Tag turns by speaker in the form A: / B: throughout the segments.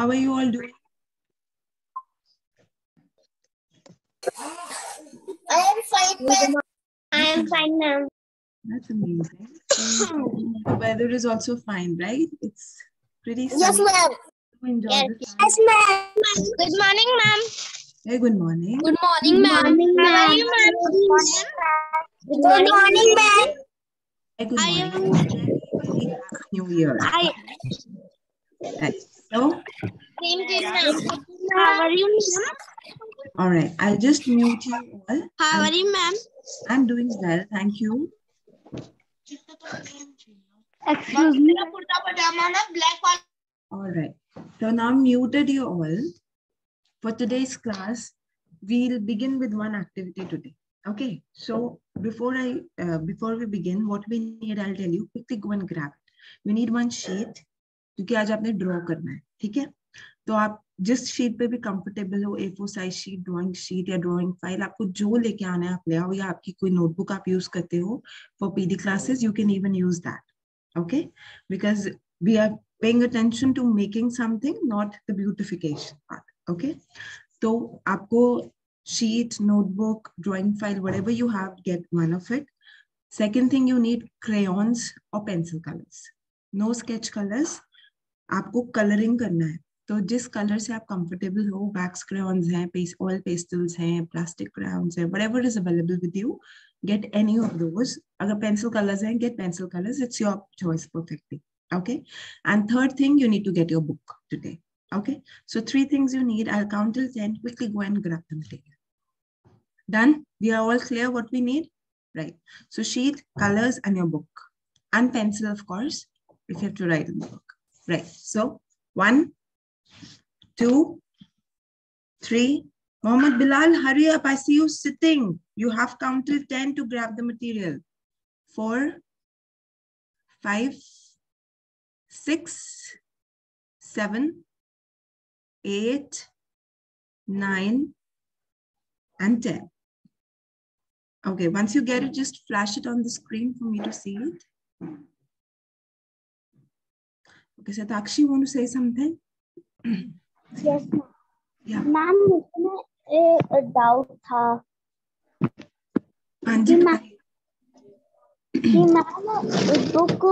A: How are you all doing?
B: I am fine, ma'am. I am fine, ma'am.
A: That's amazing. the weather is also fine, right? It's pretty sunny.
B: Yes, ma'am. Yes, yes, ma'am. Good morning, ma'am.
A: Hey, good morning.
B: Good morning, ma'am. How are you, ma'am? Good morning, ma'am.
A: Hey, good
B: I
A: morning. Very happy New Year.
B: I
A: Right. So,
B: same to you. How are you, ma'am?
A: all right. I'll just mute you all.
B: How are you, ma'am?
A: I'm doing well. Thank you.
B: Excuse me. pajama na black one.
A: All right. So now I'm muted you all. For today's class, we'll begin with one activity today. Okay. So before I uh, before we begin, what we need, I'll tell you. Quickly go and grab it. You need one sheet क्योंकि आज आपने draw करना है, ठीक है? तो आप जिस शीट पे भी कंफर्टेबल हो A four size sheet drawing sheet या ड्रॉइंग फ़ाइल आपको जो लेके आना है, आप ले आओ, या आपकी कोई नोटबुक आप यूज़ करते हो for PD classes you can even use that okay because we are paying attention to making something not the beautification okay तो आपको sheet notebook drawing file whatever you have get one of it second thing you need crayons और pencil colours no sketch colours आपको coloring करना है. तो जिस colour से आप कंफर्टेबल हो वैक्स क्रेयॉन्स हैं ऑयल पेस्टल्स हैं प्लास्टिक क्रेयॉन्स हैं whatever is available with you get any of those अगर pencil colors हैं get pencil colors it's your choice perfectly okay and third thing you need to get your book today okay so three things you need i'll count till 10 quickly go and grab the material done we are all clear what we need right so sheet colors and your book and pencil of course if you have to write in the book right so one two three Mohammed Bilal, hurry up. I see you sitting. You have counted 10 to grab the material. Four, five, six, seven, eight, nine, and 10. Okay, once you get it, just flash it on the screen for me to see it. Okay, so Takshi, want to say something?
B: yes, ma'am.
A: Yeah.
B: Ma'am, a, a doubt. Tha.
A: And
B: you ma'am. कि ma'am book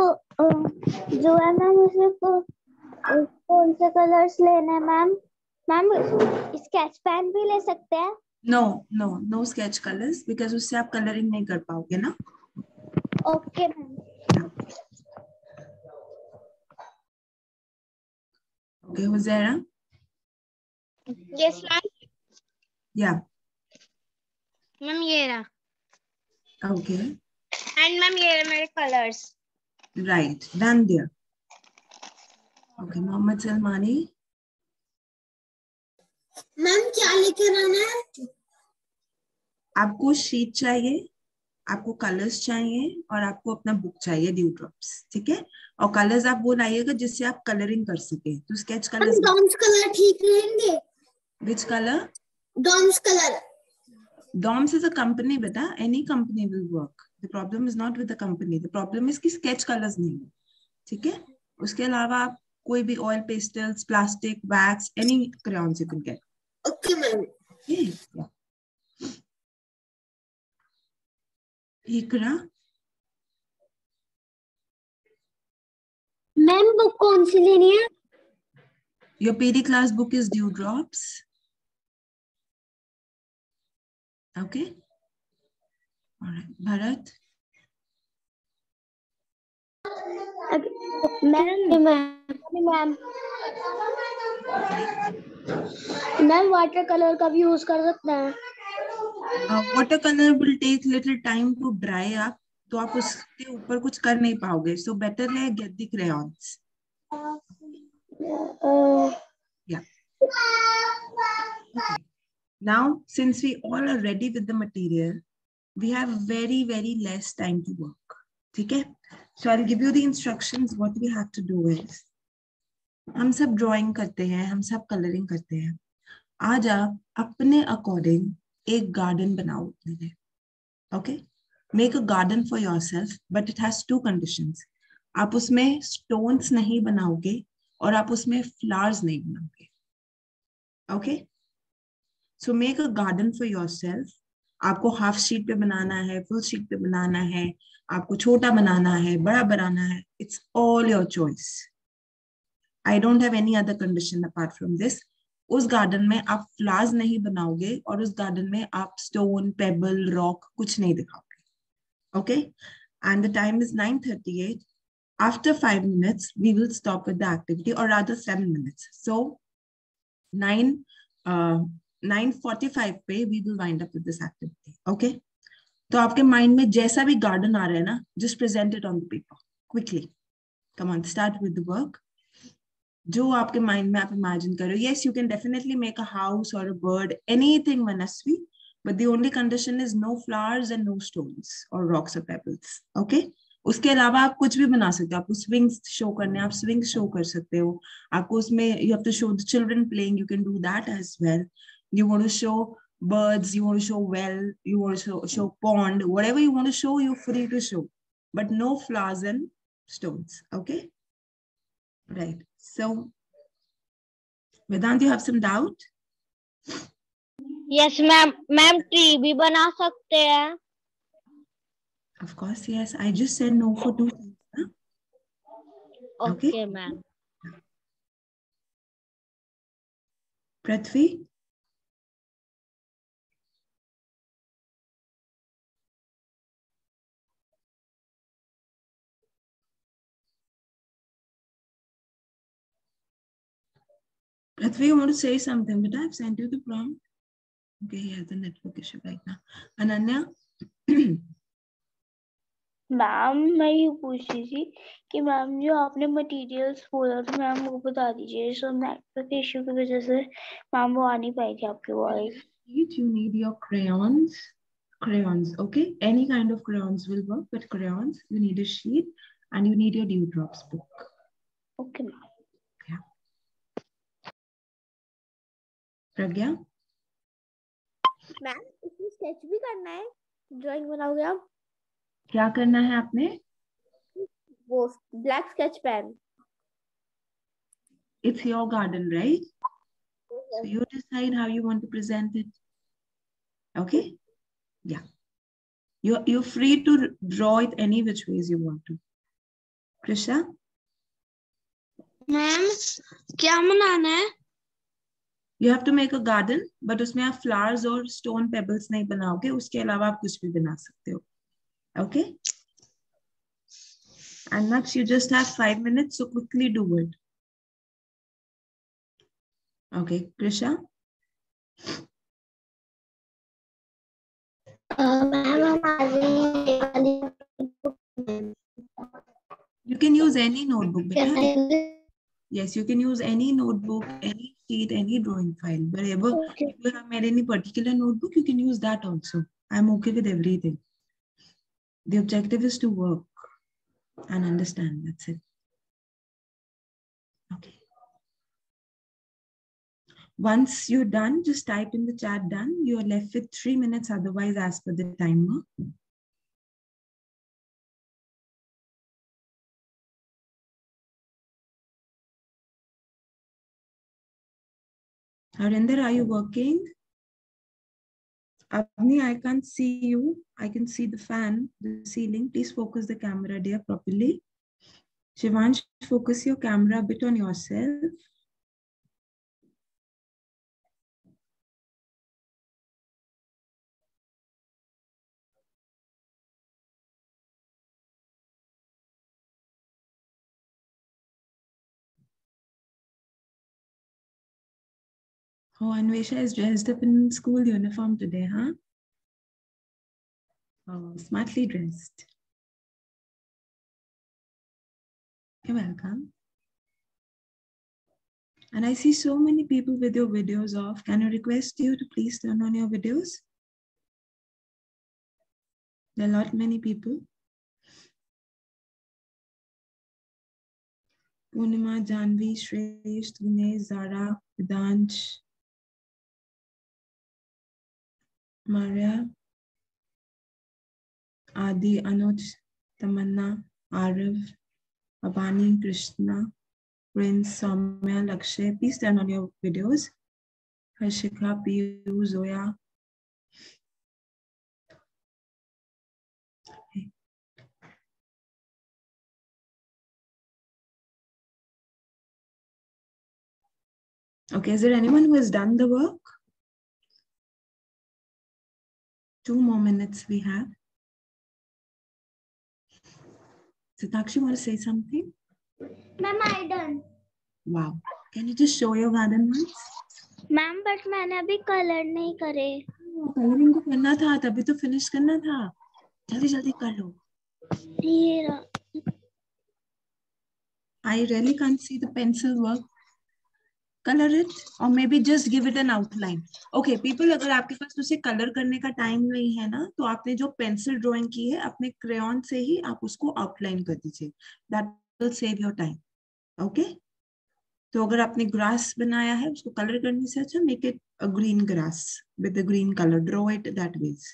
B: जो है ma'am उसे तो, कौन से colours लेने ma'am ma'am sketch pen भी ले सकते हैं
A: no no no sketch colours because उससे आप कलरिंग नहीं कर पाओगे ना
B: okay ma'am
A: Okay, Hosera?
B: Yes ma'am
A: Yeah,
B: ma'am ये
A: okay,
B: एंड मैम ये रहे मेरे colours
A: right, done there. Okay, Mohammed Salmani.
B: Ma'am क्या लेकर आना है
A: आपको शीट चाहिए आपको कलर्स चाहिए और आपको अपना बुक चाहिए ड्यू ड्रॉप्स ठीक है? और कलर्स आप वो लाइएगा जिससे आप कलरिंग कर सके। तो स्केच कलर्स
B: डॉम्स कलर ठीक रहेंगे
A: which colour
B: Doms colour
A: Doms is a company बेटा। Any company will work the problem is not with the company the problem is कि स्केच कलर्स नहीं है। ठीक है? उसके अलावा आप कोई भी oil pastels plastic wax any crayons you can get
B: okay ma'am
A: Iqra
B: ma'am book कौन सी लेनी है
A: PD class book is Dewdrops. Okay. All right. Bharat.
B: Ma'am ma'am ma'am water colour का भी यूज़ कर सकते हैं
A: water colour will take little time to dry up तो आप उसके ऊपर कुछ कर नहीं पाओगे। सो बेटर है get the now since we all are ready with the material we have very very less time to work ठीक है? So I give you the instructions what we have to do is हम सब drawing करते हैं, हम सब colouring करते हैं। आज आप अपने अकॉर्डिंग एक garden बनाओ अपने लिए. Okay? Make a garden for yourself, but it has two conditions. आप उसमें stones नहीं बनाओगे, और आप उसमें फ्लावर्स नहीं बनाओगे okay so make a garden for your yourself half sheet पे बनाना है फुल शीट पे बनाना है आपको छोटा बनाना है बड़ा बनाना है it's all your choice I don't have any other condition apart from this उस गार्डन में आप फ्लावर्स नहीं बनाओगे और उस गार्डन में आप स्टोन पेबल रॉक कुछ नहीं दिखाओगे। Okay and the time is 9:38 after 5 minutes we will stop with the activity or rather 7 minutes. So 9 uh, 9:45 पे we will wind up with this activity. Okay? तो आपके माइंड में जैसा भी गार्डन आ रहा है ना just present it on the paper quickly come on start with the work जो आपके माइंड में आप इमेजिन करो yes you can definitely make a house और a bird anything Manasvi but the only condition is no flowers and no stones और rocks और pebbles okay उसके अलावा आप कुछ भी बना सकते हो. आपको स्विंग्स शो करने आप स्विंग्स शो कर सकते हो. आपको उसमें you have to show the children playing you can do that as well you want to show birds you want to show well you want to show, show pond whatever you want to show you're free to show but no flowers and stones okay? right so vedant you have some doubt
B: yes ma'am ma'am tree भी बना सकते हैं
A: of course yes i just said no for two things huh? Okay.
B: Okay ma'am
A: prithvi Prithvi, you want to say something, but I've sent you the prompt. Okay, he has a network issue right now. Ananya,
B: ma'am मैं ये पूछ रही थी कि ma'am जो आपने materials बोला तो मैम वो बता दीजिए सो नेटवर्क इशू की वजह से मैम वो आ नहीं पाई थी आपकी voice
A: sheet, you need your crayons. Crayons, okay? Any kind of crayons will work, but crayons, you need a sheet and you need your dewdrops book.
B: Okay ma'am
A: Pragya,
B: ma'am इसमें sketch भी करना है drawing बनाओगे आप
A: क्या करना है आपने
B: वो black sketch pen
A: It's your garden, right? So you decide how you want to present it. Okay? Yeah. You're, you're free to draw it any which ways you want to. Krisha,
B: ma'am क्या बनाना है
A: you have to make a garden but उसमें आप flowers और stone pebbles नहीं बनाओगे उसके अलावा आप कुछ भी बना सकते हो। Okay and nux you just have five minute so quickly do it okay Krisha you can use any notebook yes you can use any notebook any sheet any drawing file wherever
B: Okay.
A: if you have made any particular notebook you can use that also. I'm okay with everything. The objective is to work and understand that's it. Okay. Once you're done just type in the chat done. You're left with three minutes otherwise as per the timer Harinder, are you working? Avni, I can't see you. I can see the fan, the ceiling. Please focus the camera, dear, properly. Shivansh, focus your camera a bit on yourself. Oh, Anvesha is dressed up in school uniform today, huh? Oh, smartly dressed. You're welcome. And I see so many people with your videos off. Can I request you to please turn on your videos? There are not many people. Purnima, Janvi, Shresh, Zara, Vedansh, Maria, Adi, Anuj, Tamanna, Arav, Abani, Krishna, Prince, Soumya, Lakshay, please turn on your videos. Harshika, Piyu, Zoya. Okay, is there anyone who has done the work? Two more minutes we have. Sitakshi, want to say something?
B: Ma'am, I done.
A: Wow. Can you just show your garden once?
B: Ma'am but मैंने अभी colour नहीं करे
A: colouring तो करना था तभी तो finish करना था जल्दी जल्दी कर लो
B: ये रहा।
A: I really can't see the pencil work. Color और maybe just give it an outline okay people अगर आपके पास उसे कलर करने का टाइम नहीं है ना तो आपने जो पेंसिल ड्राइंग की है, अपने क्रेन से ही आप उसको आउटलाइन कर दीजिए। That will save your time okay तो अगर आपने ग्रास बनाया है, उसको कलर करने से अच्छा make it a green grass with the green colour draw it that way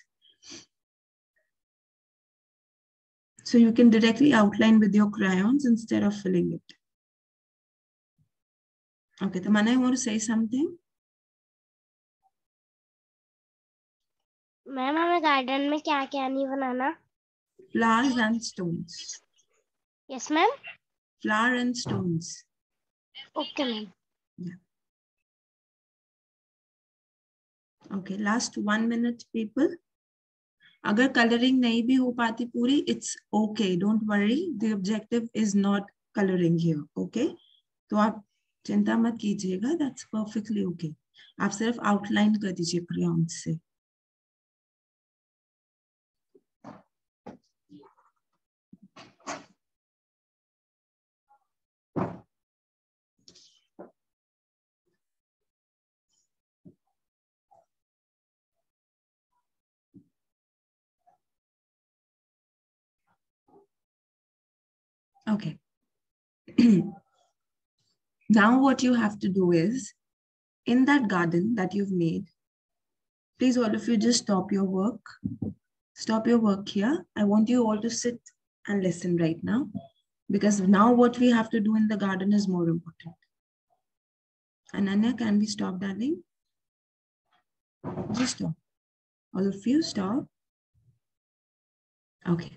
A: So you can directly outline with your crayons instead of filling it. Okay, Tamana, you want to say something?
B: Ma'am हमें garden में क्या क्या नहीं बनाना
A: Flowers and stones.
B: Yes ma'am
A: Flower and stones.
B: Okay ma'am
A: Okay, last one minute, people. अगर colouring नहीं भी हो पाती पूरी it's okay don't worry the objective is not colouring here okay तो आप चिंता मत कीजिएगा दैट्स परफेक्टली ओके आप सिर्फ़ आउटलाइन कर दीजिए क्रेयॉन से Okay. now what you have to do is, in that garden that you've made, please all of you just stop your work. Stop your work here. I want you all to sit and listen right now because now what we have to do in the garden is more important. Ananya, can we stop, darling? Just stop. All of you stop. Okay.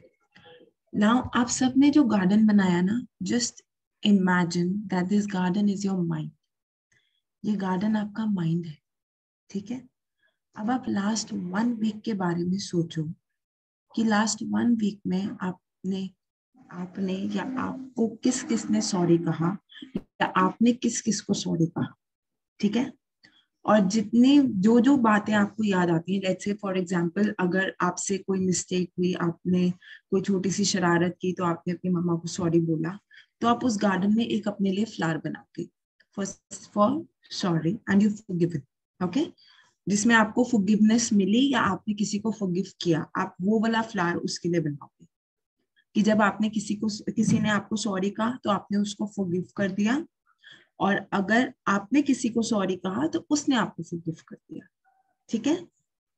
A: Now आप सबने जो garden बनाया ना just imagine that this garden is your mind ये garden आपका mind है, ठीक है? अब आप लास्ट वन वीक के बारे में सोचो कि लास्ट वन वीक में आपने आपने या आपको किस किस ने सॉरी कहा, या आपने किस किस को सॉरी कहा, ठीक है? और जितनी, जो जो बातें आपको याद आती हैं लेट्स से फॉर एग्जांपल अगर आपसे कोई मिस्टेक हुई, आपने कोई छोटी सी शरारत की तो आपने अपनी मम्मा को सॉरी बोला तो आप उस गार्डन में एक अपने लिए फ्लावर बनाओगे। First for sorry and you forgive okay जिसमें आपको फॉरगिवनेस मिली या आपने किसी को फॉरगिव किया, आप वो वाला फ्लावर उसके लिए बनाओगे। कि जब आपने किसी को, किसी ने आपको सॉरी कहा तो आपने उसको फॉरगिव कर दिया। और अगर आपने किसी को सॉरी कहा तो उसने आपको फॉरगिव कर दिया, ठीक है?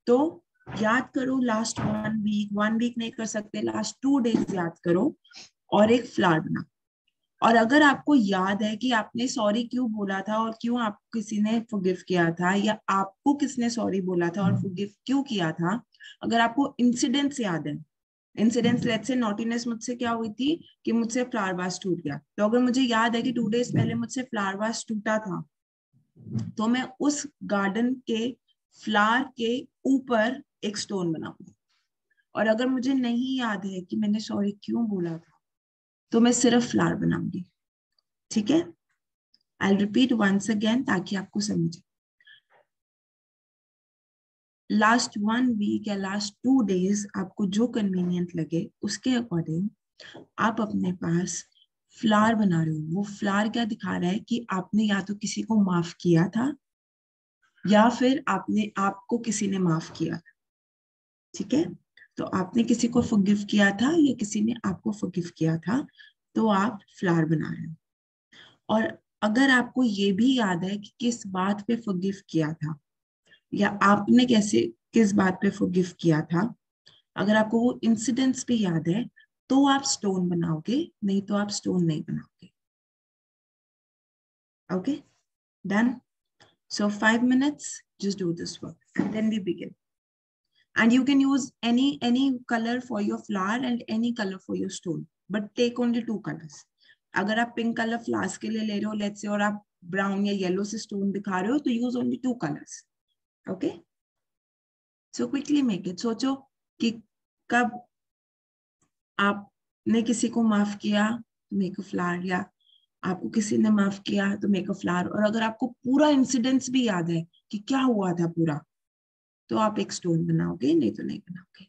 A: तो याद करो last one week one week नहीं कर सकते लास्ट टू डेज़ याद करो और एक फ्लावर बना और अगर आपको याद है कि आपने सॉरी क्यों बोला था और क्यों आप किसी ने फॉरगिव किया था या आपको किसने सॉरी बोला था और फॉरगिव क्यों किया था अगर आपको इंसिडेंट्स याद है इंसिडेंट्स लेट से नॉटीनेस मुझसे क्या हुई थी कि मुझसे फ्लावर वास टूट गया। तो अगर मुझे याद है कि टू डेज़ पहले मुझसे फ्लावर वास टूटा था तो मैं उस गार्डन के फ्लावर के ऊपर एक स्टोन बनाऊँगी। और अगर मुझे नहीं याद है कि मैंने सॉरी क्यों बोला था तो मैं सिर्फ़ फ्लावर बनाऊँगी। ठीक है? आई रिपीट वंस अगेन ताकि आपको समझे लास्ट वन वीक या लास्ट टू डेज़ आपको जो कन्वीनियंट लगे, उसके अकॉर्डिंग आप अपने पास फ्लावर बना रहे हो। वो फ्लावर क्या दिखा रहा है कि आपने या तो किसी को माफ़ किया था, या फिर आपने आपको किसी ने माफ़ किया था। ठीक है? तो आपने किसी को फॉरगिव किया था या किसी ने आपको फॉरगिव किया था तो आप फ्लावर रहे और अगर आपको ये भी याद है कि किस बात पे फॉरगिव किया था या आपने कैसे किस बात पे फॉरगिव किया था अगर आपको वो इंसिडेंट्स भी याद है तो आप स्टोन बनाओगे नहीं तो आप स्टोन नहीं बनाओगे Okay, done. So five minutes, just do this work and then we begin. And you can use any, any color for your flower and any color for your stone, but take only two colors. अगर आप pink colour flask के लिए ले रहे हो let's say और आप brown या येलो से स्टोन दिखा रहे हो तो use only two colours okay so quickly make it सोचो कि कब आपने किसी को माफ़ किया मेक अ फ्लावर या आपको किसी ने माफ़ किया तो मेक अ फ्लावर और अगर आपको पूरा इंसिडेंस भी याद है कि क्या हुआ था पूरा तो आप एक स्टोन बनाओगे नहीं तो नहीं बनाओगे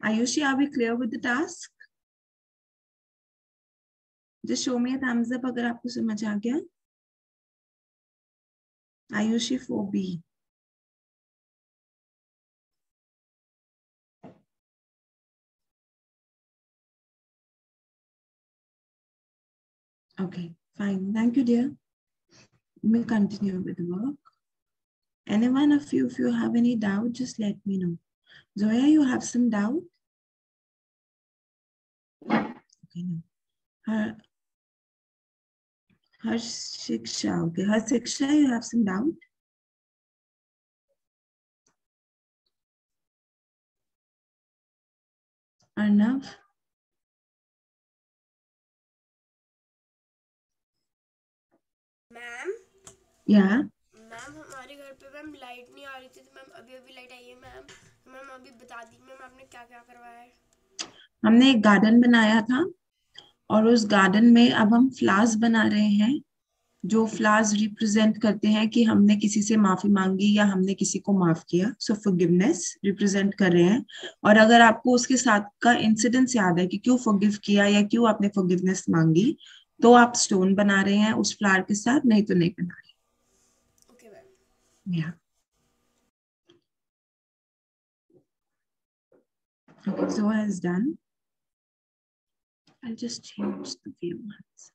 A: Ayushi, are we clear with the task? Just show me a thumbs up अगर आपको समझ आ गया Ayushi 4B. Okay, fine. Thank you, dear. We'll continue with the work. Anyone of you, if you have any doubt, just let me know. Zoya, you have some doubt? Okay, no. Her Shiksha, okay. Her Shiksha, you have some doubt? Arnav?
C: Ma'am
A: Yeah.
C: Ma'am हमारे घर पे ma'am light नहीं आ रही थी तो ma'am अभी अभी light आई है मैम तो मैम अभी बता दी मैम आपने क्या क्या करवाया है
A: हमने एक गार्डन बनाया था और उस गार्डन में अब हम फ्लावर्स बना रहे हैं जो फ्लावर्स रिप्रेजेंट करते हैं कि हमने किसी से माफ़ी मांगी या हमने किसी को माफ़ किया सो फॉरगिवनेस रिप्रेजेंट कर रहे हैं और अगर आपको उसके साथ का इंसिडेंस याद है कि क्यों फॉरगिव किया या क्यों आपने फॉरगिवनेस मांगी तो आप स्टोन बना रहे हैं उस फ्लावर के साथ नहीं तो नहीं बना रहे Yeah. Okay, Zoa is done. I'll just change the view once.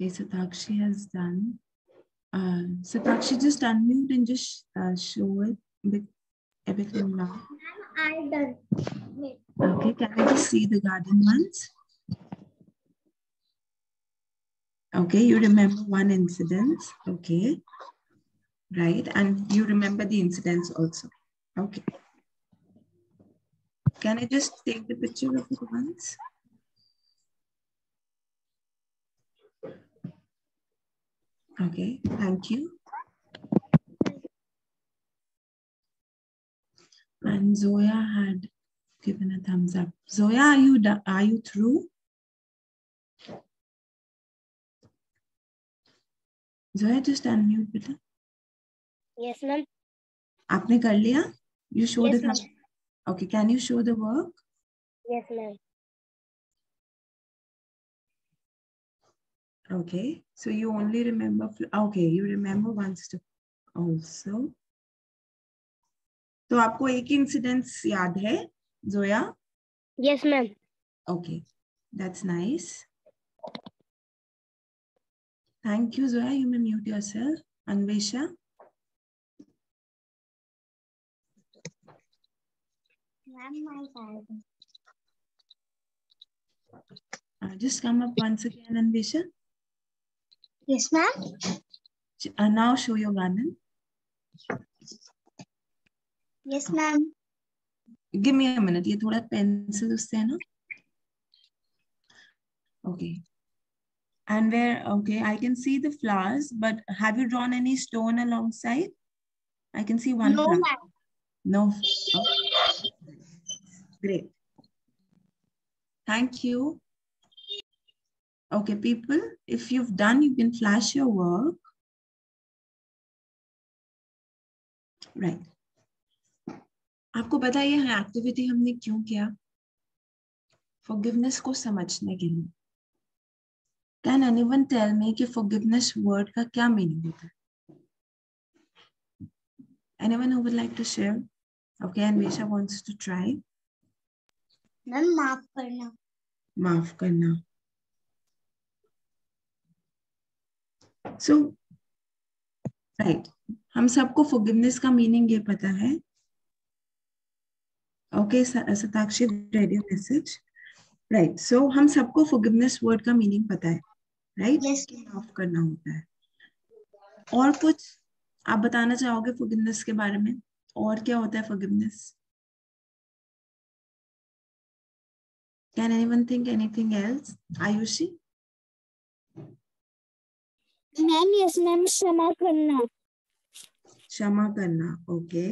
A: Okay, Satakshi has done. Uh, Satakshi, just unmute and just uh, show it a bit loud.
B: I done.
A: Okay, can I just see the garden ones? Okay, you remember one incident. Okay. Right, and you remember the incidents also. Okay. Can I just take the picture of it once? Okay, thank you. And Zoya had given a thumbs up. Zoya, are you do- are you through? Zoya, just unmute बेटा.
B: Yes, ma'am.
A: आपने कर लिया? You show the
B: Yes,
A: thumb. Okay, can you show the work?
B: Yes, ma'am.
A: Okay, so you only remember, okay, you remember one step also. तो आपको एक incidence याद है, Zoya?
B: Yes, ma'am.
A: Okay, that's nice. Thank you, Zoya. You may mute yourself. Anvesha, uh, just come up once again, Anvesha.
B: Yes, ma'am.
A: Ch- Uh, now show your garden.
B: Yes, ma'am.
A: Give me a minute. ये थोड़ा pencil उससे है ना? Okay. And where, okay, I can see the flowers, but have you drawn any stone alongside? I can see one
B: No,
A: flower.
B: ma'am.
A: No. Okay. Great. Thank you. Okay, people, if you've done, you can flash your work. Right. आपको पता है ये activity हमने क्यों किया forgiveness को समझने के लिए कैन एनीवन टेल मी कि फॉरगिवनेस वर्ड का क्या मीनिंग होता है anyone who would like to share Okay, Anvesha wants to try.
B: ma'am माफ़ करना।
A: माफ़ करना। So so, right right. हम सबको फॉरगिवनेस का मीनिंग ये पता है। Okay Satakshi radio message right so हम सबको फॉरगिवनेस वर्ड का मीनिंग पता है। Right right?
B: Yes,
A: माफ़ करना होता है। और कुछ आप बताना चाहोगे फॉरगिवनेस के बारे में? और क्या होता है forgiveness Can anyone think anything else? Ayushi?
B: Ma'am yes ma'am क्षमा करना
A: क्षमा करना ओके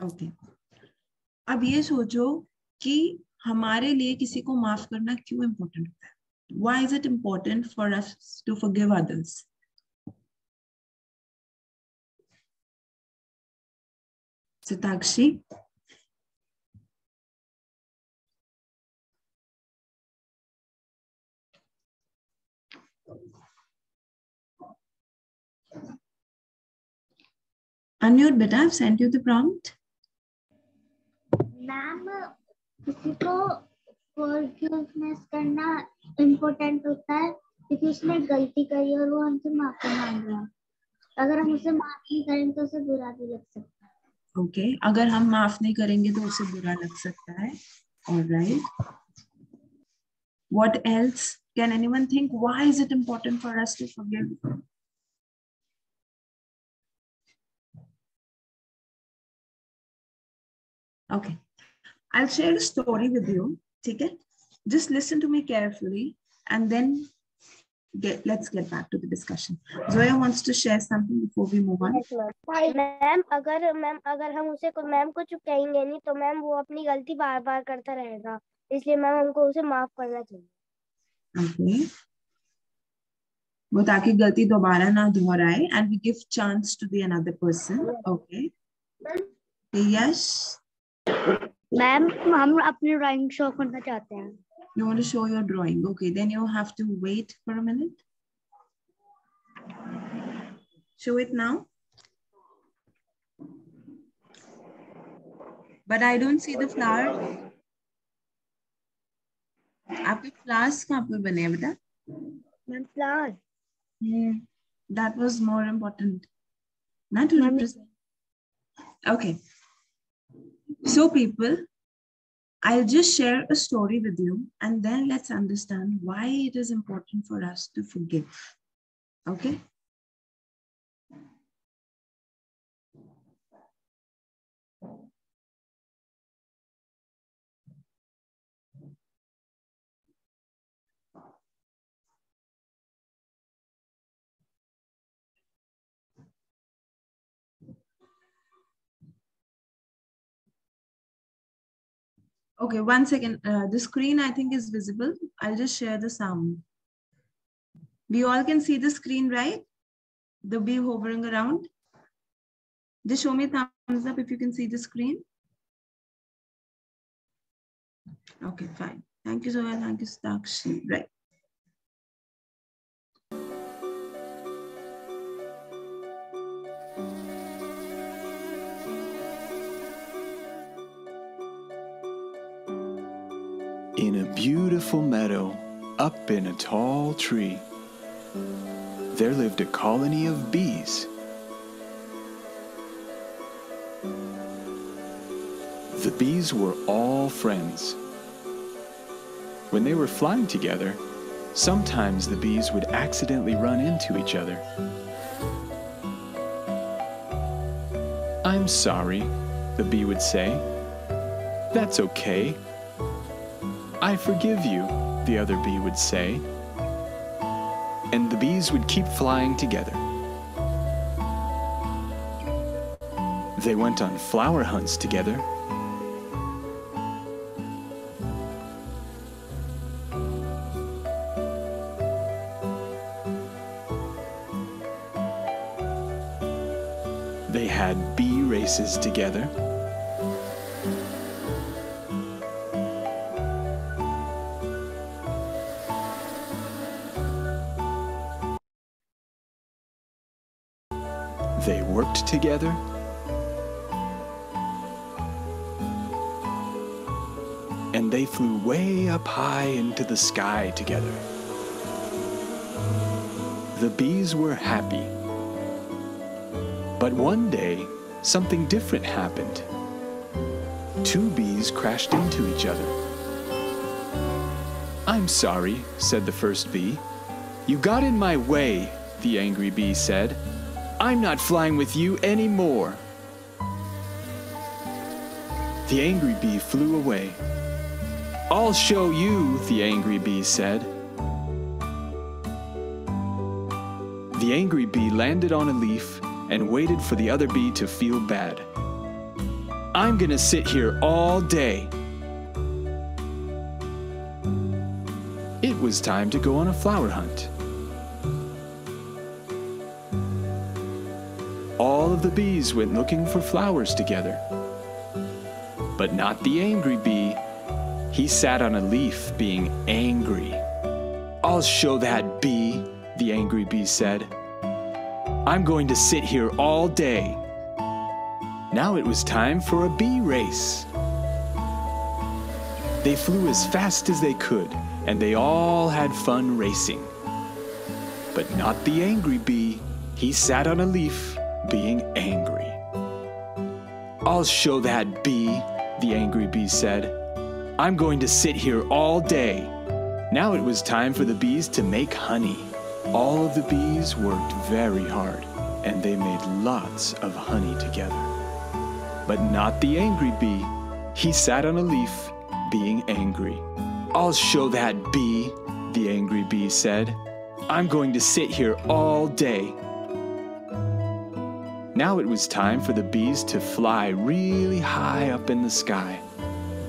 A: ओके अब ये सोचो कि हमारे लिए किसी को माफ़ करना क्यों इम्पोर्टेंट होता है? Why is it important for us to forgive others Sitakshi Unmute, beta. I've sent you the prompt.
B: Ma'am किसी को फॉरगिवनेस करना इम्पोर्टेंट होता है क्योंकि उसने गलती करी और वो हमसे माफ़ी मांग रहा है अगर हम उसे माफ़ नहीं करेंगे तो उसे बुरा भी लग सकता है
A: ओके अगर हम माफ़ नहीं करेंगे तो उसे बुरा लग सकता है। All right what else can anyone think why is it important for us to forgive okay I share story with you ठीक है? Just listen to me carefully and then get let's get back to the discussion zoya wants to share something before we move on
D: ma'am अगर ma'am अगर हम उसे को ma'am कुछ कहेंगे नहीं तो मैम वो अपनी गलती बार बार करता रहेगा इसलिए मैम हमको उसे माफ़ करना चाहिए
A: Okay. वो ताकि गलती दोबारा ना दोहराए and we give chance to the another person. Okay. Yes.
B: Ma'am हम अपनी ड्राइंग शो करना चाहते हैं
A: You want to show your drawing. Okay. Then you have to wait for a minute. Show it now. But I don't see the flower. आपके flowers कहाँ पे बने हैं बेटा?
D: Ma'am flower
A: Hmm, that was more important. Not to
D: Ma'am-
A: represent. Okay. So, people, I'll just share a story with you and then let's understand why it is important for us to forgive. Okay? Okay, one second. Uh, the screen I think is visible. I'll just share the sound. We all can see the screen, right? The bee hovering around. Just show me thumbs up if you can see the screen. Okay, fine. Thank you, Zoya. Thank you, Stakshi. Right.
E: In a beautiful meadow, up in a tall tree, there lived a colony of bees. The bees were all friends. When they were flying together, sometimes the bees would accidentally run into each other. I'm sorry, the bee would say. That's okay. I forgive you, the other bee would say. And the bees would keep flying together. They went on flower hunts together. They had bee races together. Together? And they flew way up high into the sky together. The bees were happy. But one day, something different happened. Two bees crashed into each other. I'm sorry, said the first bee. You got in my way, the angry bee said. I'm not flying with you anymore. The angry bee flew away. I'll show you, the angry bee said. The angry bee landed on a leaf and waited for the other bee to feel bad. I'm gonna sit here all day. It was time to go on a flower hunt. Of the bees went looking for flowers together. But not the angry bee. He sat on a leaf being angry. I'll show that bee, the angry bee said. I'm going to sit here all day. Now it was time for a bee race. They flew as fast as they could, and they all had fun racing. But not the angry bee. He sat on a leaf, being angry. I'll show that bee, the angry bee said. I'm going to sit here all day. Now it was time for the bees to make honey. All of the bees worked very hard, and they made lots of honey together. But not the angry bee. He sat on a leaf, being angry. I'll show that bee, the angry bee said. I'm going to sit here all day. Now it was time for the bees to fly really high up in the sky.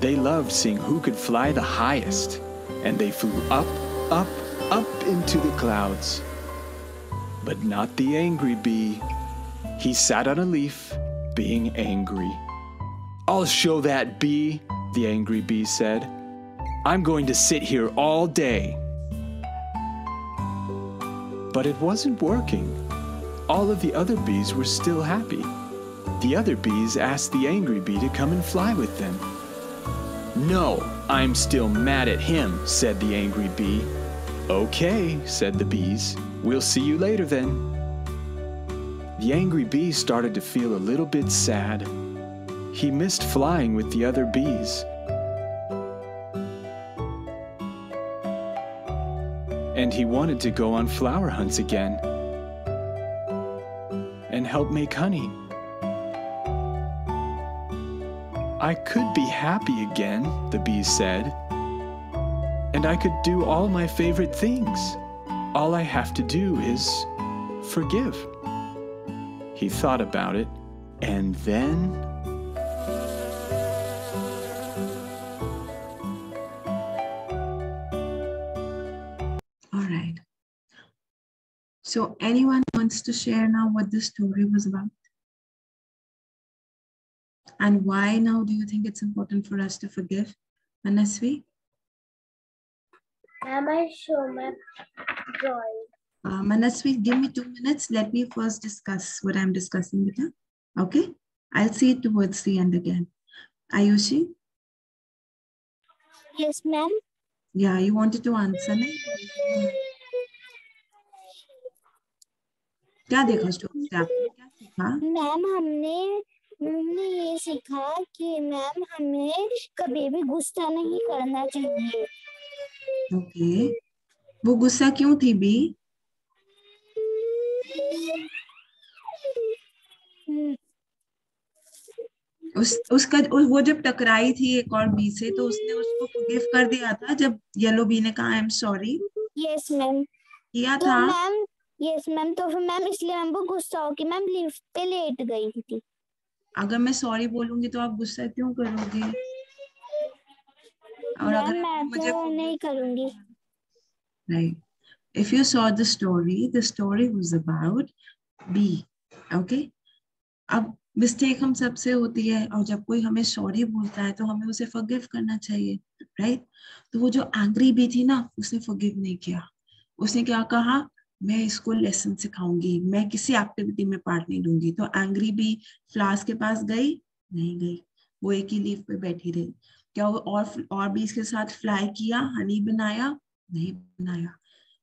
E: They loved seeing who could fly the highest, and they flew up, up, up into the clouds. But not the angry bee. He sat on a leaf, being angry. I'll show that bee, the angry bee said. I'm going to sit here all day. But it wasn't working. All of the other bees were still happy. The other bees asked the angry bee to come and fly with them. No, I'm still mad at him, said the angry bee. Okay, said the bees. We'll see you later then. The angry bee started to feel a little bit sad. He missed flying with the other bees. And he wanted to go on flower hunts again and help make honey. I could be happy again, the bee said, and I could do all my favorite things. All I have to do is forgive. He thought about it, and then.
A: So anyone wants to share now what the story was about? And why now do you think it's important for us to forgive? Manasvi?
B: Am I sure my drawing?
A: Uh, Manasvi, give me two minutes. Let me first discuss what I'm discussing with her. Okay? I'll see it towards the end again. Ayushi?
B: Yes, ma'am.
A: Yeah, you wanted to answer, na? क्या देखा story आपने क्या सीखा?
B: Ma'am हमने हमने ये सीखा कि मैम हमें कभी भी गुस्सा नहीं करना चाहिए।
A: ओके। वो गुस्सा क्यों थी बी? उस उसका उस, वो जब टकराई थी एक और बी से तो उसने उसको फॉरगिव कर दिया था जब येलो बी ने कहा I am sorry
B: yes ma'am
A: किया
B: तो
A: था।
B: मैम यस मैम तो फिर मैम इसलिए मैम को गुस्सा हो कि मैम लिफ्ट पे लेट गई थी।
A: अगर मैं सॉरी बोलूँगी तो आप गुस्सा क्यों करोगे? और अगर
B: मैं
A: मुझे
B: तो नहीं करूँगी।
A: Right. If you saw the story the story was about b okay? अब मिस्टेक हम सबसे होती है और जब कोई हमें सॉरी बोलता है तो हमें उसे फॉरगिव करना चाहिए राइट तो वो जो एंग्री भी थी ना उसने फॉरगिव नहीं किया। उसने क्या कहा? मैं इसको लेसन सिखाऊँगी। मैं किसी एक्टिविटी में पार्ट नहीं लूँगी तो एंग्री बी फ्लास के पास गई, नहीं गई। वो एक ही लीफ पे बैठी रही। क्या वो और और भी इसके साथ फ्लाई किया हनी बनाया? नहीं बनाया।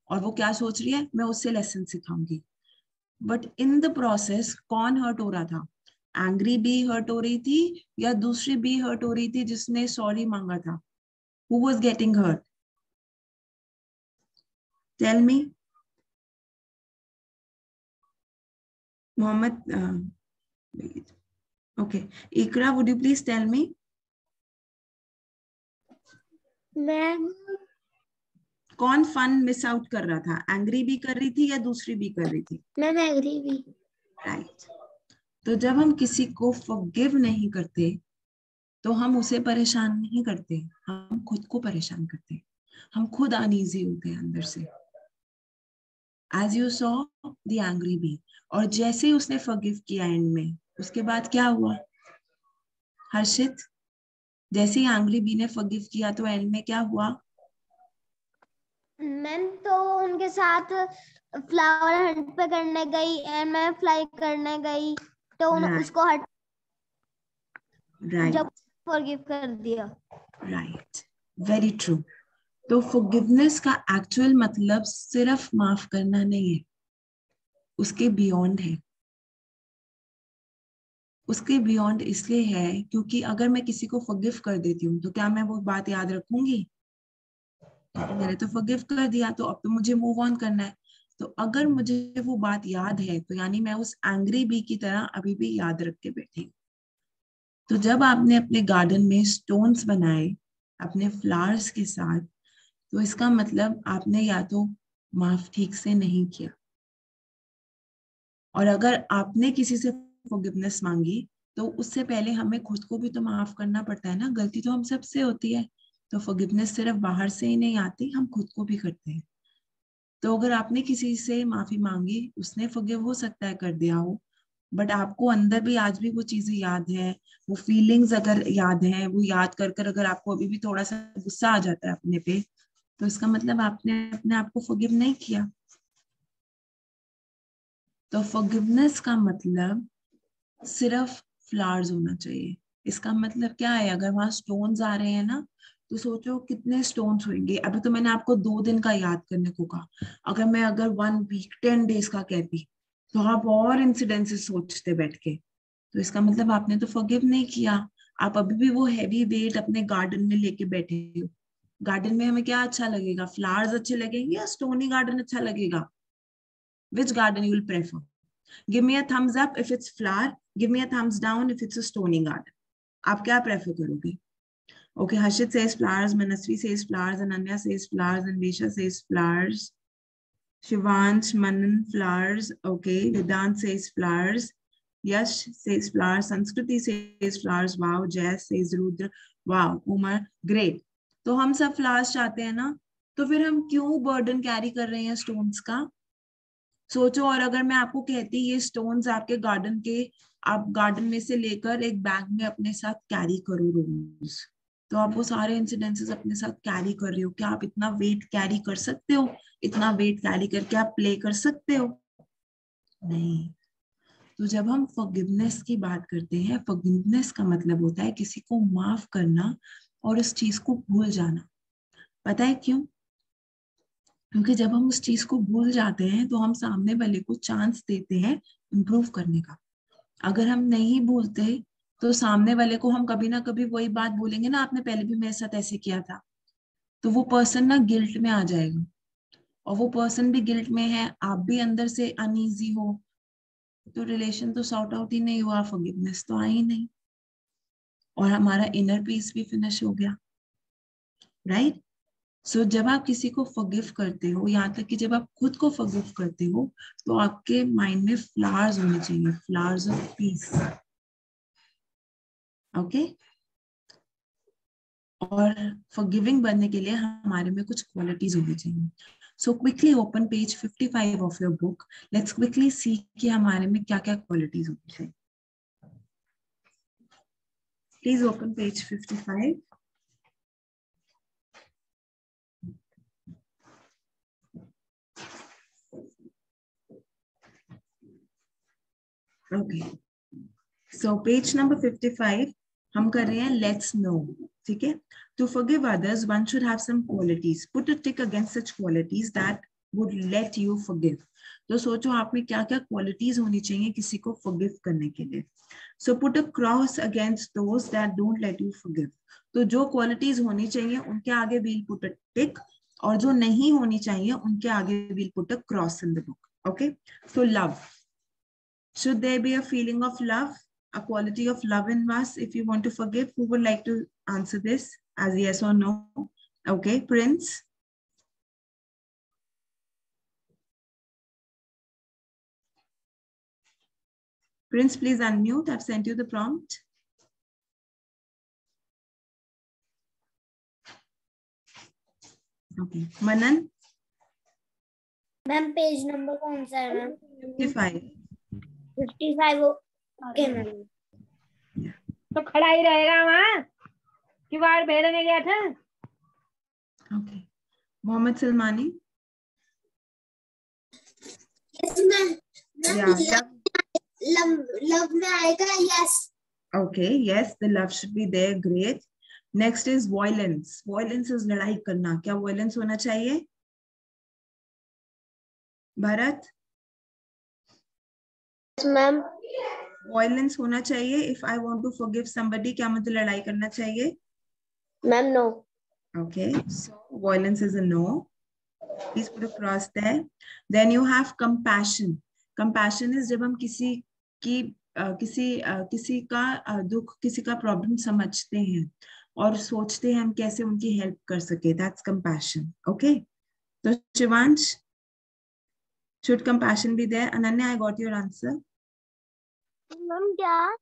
A: और वो क्या सोच रही है? मैं उससे लेसन सिखाऊँगी। बट इन द प्रोसेस कौन हर्ट हो रहा था? एंग्री बी हर्ट हो रही थी, या दूसरी बी हर्ट हो रही थी जिसने सॉरी मांगा था? Who was getting hurt tell me Mohammed okay Iqra would you please tell me
B: ma'am.
A: कौन फन मिस आउट कर रहा था? एंग्री भी कर रही थी या दूसरी भी कर रही थी?
B: मैम एग्री भी।
A: Right right. तो जब हम किसी को फॉरगिव नहीं करते तो हम उसे परेशान नहीं करते। हम खुद को परेशान करते। हम खुद अनईजी होते हैं अंदर से। As you saw the angry B और जैसे ही उसने फॉरगिव किया एंड में उसके बाद क्या हुआ? हर्षित जैसे ही एंग्री बी ने फॉरगिव किया तो एंड में क्या हुआ?
B: मैम तो उनके साथ फ्लावर हंट पे करने गई एंड मैं फ्लाई करने गई तो उन,
A: Right.
B: उसको हट
A: राइट
B: जब फॉरगिव कर दिया।
A: राइट वेरी ट्रू तो फॉरगिवनेस का एक्चुअल मतलब सिर्फ़ माफ़ करना नहीं है। उसके बियॉन्ड है। उसके बियॉन्ड इसलिए है क्योंकि अगर मैं किसी को फॉरगिव कर देती हूँ तो क्या मैं वो बात याद रखूँगी? मैंने तो फॉरगिव कर दिया तो अब तो मुझे मूव ऑन करना है। तो अगर मुझे वो बात याद है तो यानी मैं उस एंग्री बी की तरह अभी भी याद रख के बैठी तो जब आपने अपने गार्डन में स्टोन्स बनाए, अपने फ्लावर्स के साथ तो इसका मतलब आपने या तो माफ़ ठीक से नहीं किया। और अगर आपने किसी से फॉरगिवनेस मांगी तो उससे पहले हमें खुद को भी तो माफ़ करना पड़ता है ना? गलती तो हम सबसे होती है। तो फॉरगिवनेस सिर्फ़ बाहर से ही नहीं आती, हम खुद को भी करते हैं। तो अगर आपने किसी से माफ़ी मांगी, उसने फॉरगिव हो सकता है, कर दिया हो। बट आपको अंदर भी आज भी वो चीज़ें याद है, वो फीलिंग्स अगर याद है, वो याद कर कर अगर आपको अभी भी थोड़ा सा गुस्सा आ जाता है अपने पे तो इसका मतलब आपने अपने आप को फॉरगिव नहीं किया। तो फॉरगिवनेस का मतलब सिर्फ़ फ्लावर्स होना चाहिए। इसका मतलब क्या है? अगर वहाँ स्टोन्स आ रहे हैं ना तो सोचो कितने स्टोन्स होंगे। अभी तो मैंने आपको दो दिन का याद करने को कहा। अगर मैं अगर वन वीक टेन डेज़ का कहती तो आप और इंसिडेंसेस सोचते बैठ के। तो इसका मतलब आपने तो फॉरगिव नहीं किया। आप अभी भी वो हैवी वेट अपने गार्डन में लेके बैठे हो। गार्डन में हमें क्या अच्छा लगेगा? फ्लावर्स अच्छे लगेंगे या स्टोनी गार्डन अच्छा लगेगा? Which garden you prefer give me a thumbs up if it's flower give me a thumbs down if it's a stony garden आप क्या प्रेफर करोगे? Okay Harshit says flowers Manasvi says flowers Ananya says flowers Anvesha says flowers Shivansh Manan flowers okay Vedant says flowers Yash says flowers Sanskriti says flowers wow Jay says Rudra wow Umar great तो हम सब flowers चाहते हैं ना तो फिर हम क्यों बर्डन कैरी कर रहे हैं स्टोन्स का? सोचो, और अगर मैं आपको कहती ये स्टोन्स आपके गार्डन के, आप गार्डन में से लेकर एक बैग में अपने साथ कैरी करो रोज। तो आप वो सारे इंसिडेंसेस अपने साथ कैरी कर रहे हो। क्या आप इतना वेट कैरी कर सकते हो? इतना वेट कैरी करके आप प्ले कर सकते हो? नहीं। तो जब हम फॉरगिवनेस की बात करते हैं फॉरगिवनेस का मतलब होता है किसी को माफ़ करना और उस चीज़ को भूल जाना। पता है क्यों? क्योंकि जब हम उस चीज़ को भूल जाते हैं तो हम सामने वाले को चांस देते हैं इम्प्रूव करने का। अगर हम नहीं भूलते तो सामने वाले को हम कभी ना कभी वही बात बोलेंगे ना, आपने पहले भी मेरे साथ ऐसे किया था। तो वो पर्सन ना गिल्ट में आ जाएगा। और वो पर्सन भी गिल्ट में है, आप भी अंदर से अनईजी हो तो रिलेशन तो सॉर्ट आउट ही नहीं हुआ फॉरगिवनेस तो आई नहीं। और हमारा इनर पीस भी फिनिश हो गया राइट right? सो so, जब आप किसी को फॉरगिव करते हो यहाँ तक कि जब आप खुद को फॉरगिव करते हो तो आपके माइंड में फ्लावर्स होने चाहिए फ्लावर्स ऑफ़ पीस ओके और फॉरगिविंग बनने के लिए हमारे में कुछ क्वालिटीज होनी चाहिए. So quickly open page 55 of your book let's quickly see कि हमारे में क्या क्या क्वालिटीज होनी चाहिए. Please open page 55. Okay. So page number 55, हम कर रहे हैं let's know. ठीक है To forgive others, one should have some qualities. Put a tick against such qualities that would let you forgive. तो सोचो आप में क्या क्या क्वालिटीज होनी चाहिए किसी को फॉरगिव करने के लिए। So put a cross against that don't let you forgive तो जो क्वालिटीज होनी चाहिए, उनके आगे विल पुट अ टिक और जो नहीं होनी चाहिए, उनके आगे will put a cross in the book okay so love should there be a feeling of love a quality of love in was if you want to forgive who would like to answer this as yes और no okay prince prince please unmute i've sent you the prompt okay manan
B: ma'am page number कौन सा है ma'am
A: 55
B: fifty five okay ma'am
F: तो खड़ा ही रहेगा वहाँ कि बाहर भेड़ने गया था
A: okay mohammed salmani
B: yes ma'am
A: yeah okay yes the love should be there great next is violence violence is लड़ाई करना क्या वॉयलेंस होना चाहिए? भारत?
B: मैम
A: वॉयलेंस होना चाहिए if I want to forgive somebody क्या मुझे लड़ाई करना चाहिए?
B: Ma'am no
A: okay so violence is a no please put a cross there then you have compassion compassion is जब हम किसी की अ, किसी अ, किसी का अ, दुख किसी का प्रॉब्लम समझते हैं और सोचते हैं हम कैसे उनकी हेल्प कर सके। दैट्स कंपैशन ओके तो Shivansh should compassion be there Ananya I got your answer
B: ma'am क्या?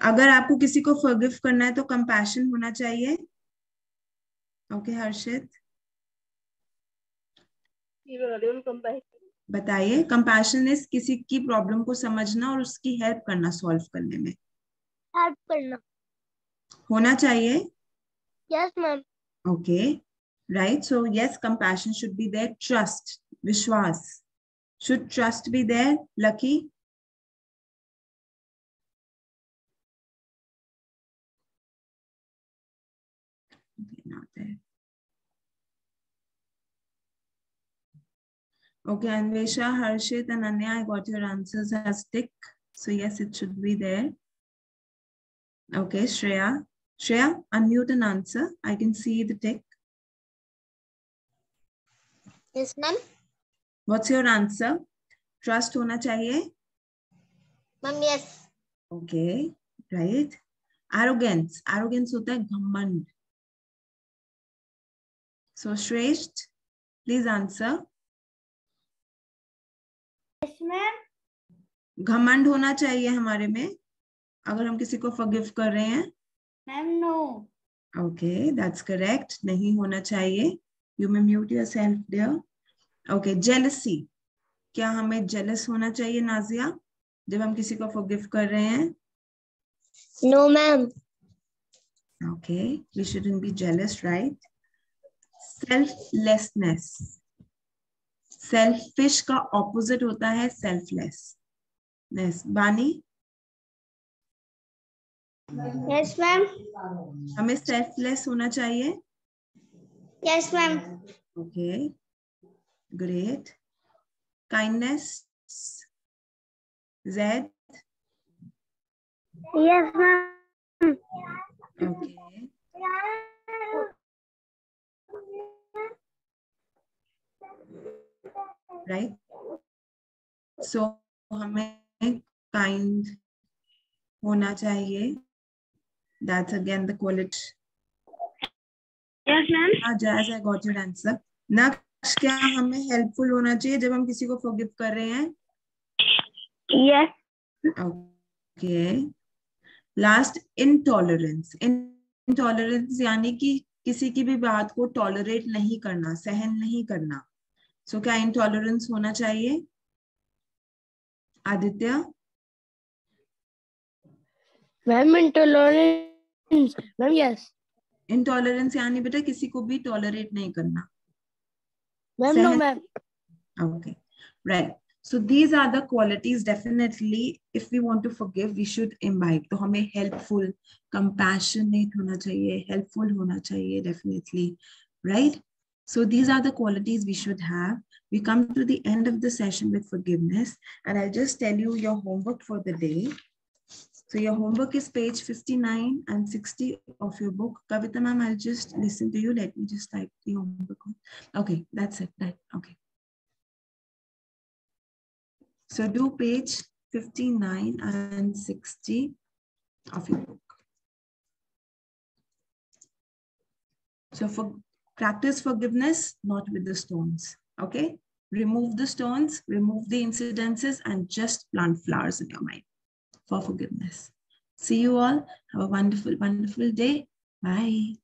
A: अगर आपको किसी को फॉरगिव करना है तो कंपैशन होना चाहिए। Okay okay, Harshit. बताइए कंपैशन इज़ किसी की प्रॉब्लम को समझना और उसकी हेल्प करना सॉल्व करने में?
B: हेल्प करना।
A: होना चाहिए?
B: Yes ma'am
A: okay right so yes compassion should be there trust विश्वास. Should trust be there Lucky Okay, not there. Okay, Anvesha, Harshit, and Anya, I got your answers as tick. So yes, it should be there. Okay, Shreya. Shreya, unmute and answer. I can see the tick.
B: Yes, ma'am.
A: What's your answer? Trust hona chahiye?
B: Ma'am, yes.
A: Okay, right. Arrogance. Arrogance hota hai ghammand. So, Shresht, please answer. घमंड होना चाहिए हमारे में अगर हम किसी को forgive कर रहे हैं।
B: Ma'am no
A: okay that's correct नहीं होना चाहिए। You may mute yourself dear okay jealousy क्या हमें जेलस होना चाहिए नाजिया जब हम किसी को फॉरगिव कर रहे हैं?
B: No ma'am
A: okay we shouldn't be jealous right selflessness selfish का ऑपोजिट होता है selfless Yes, Bani
B: yes ma'am
A: हमें selfless होना चाहिए.
B: Yes ma'am
A: Okay, great. Kindness. Z.
B: Yes ma'am
A: Okay. Right. So हमें काइंड होना चाहिए। That's again the quality Naksh क्या हमें हेल्पफुल होना चाहिए जब हम किसी को फॉरगिव कर रहे हैं? ओके लास्ट इनटॉलरेंस इनटॉलरेंस यानी कि किसी की भी बात को टॉलरेट नहीं करना सहन नहीं करना। सो so, क्या इनटॉलरेंस होना चाहिए? Aditya,
F: ma'am intolerance ma'am yes
A: intolerance यानी बेटा किसी को भी tolerate नहीं करना.
F: Ma'am
A: no
F: ma'am
A: Okay, right. So these are the qualities definitely if we want to forgive we should imbibe. तो हमें helpful, compassionate होना चाहिए, helpful होना चाहिए definitely, right? So these are the qualities we should have. We come to the end of the session with forgiveness and I'll just tell you your homework for the day. So your homework is page 59 and 60 of your book. Kavita ma'am, I'll just listen to you. Let me just type the homework. Okay, that's it. That, okay. So do page 59 and 60 of your book. So for practice forgiveness, not with the stones. Okay. Remove the stones, remove the incidences, and just plant flowers in your mind for forgiveness. See you all. Have a wonderful, wonderful day. Bye.